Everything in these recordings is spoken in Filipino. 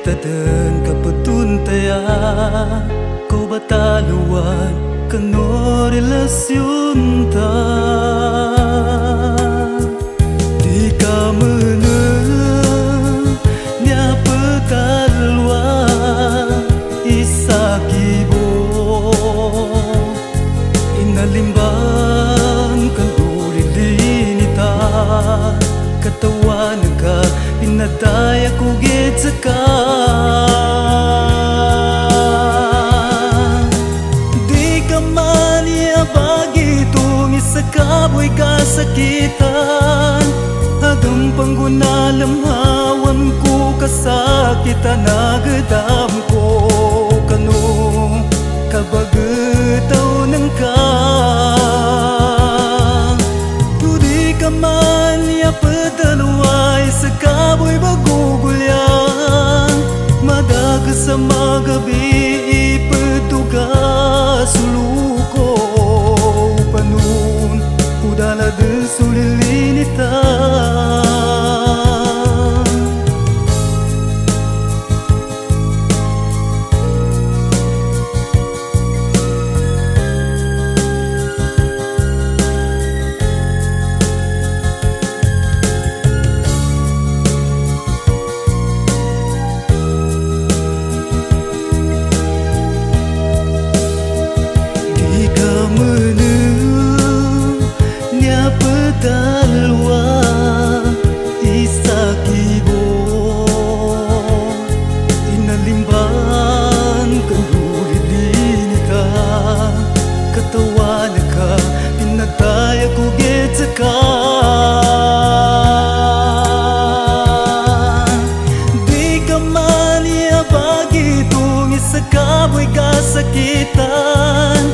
Itadan kapatuntea Kau bataluan Kano relasyon ta? 나타야 고개 tsaka Di ka man iabag itong isa kaboy kasakitan. Hagam panggunalam hawan ko kasakitan agad gabe petugas luko panun de desulilinitan kasakitan.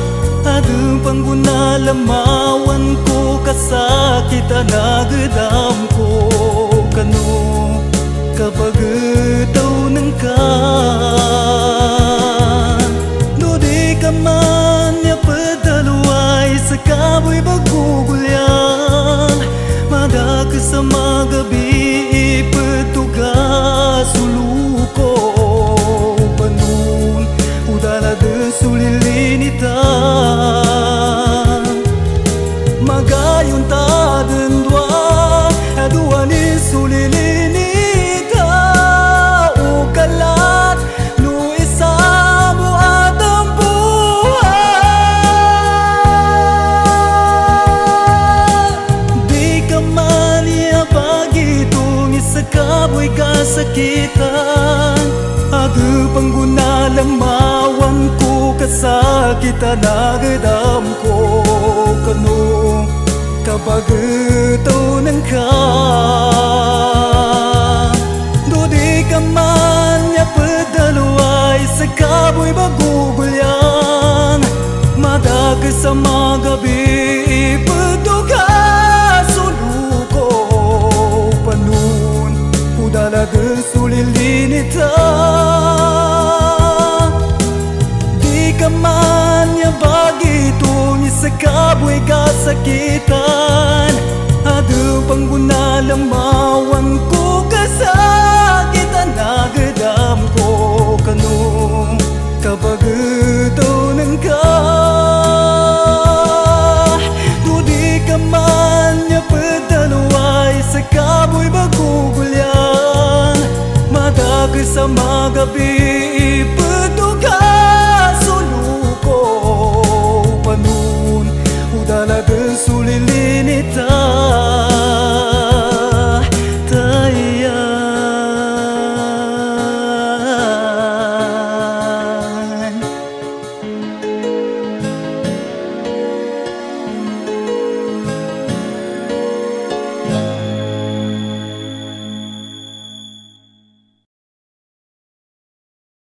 Ano Adupang guna lamawan ko? Kasakit anagdaw sa kaboy kasakitan. Agupang gunalang mawan ko kasakit agad ang sekabwe ka sakitan Adu pangunalamang